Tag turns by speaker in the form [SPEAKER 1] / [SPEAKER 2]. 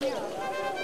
[SPEAKER 1] 哎。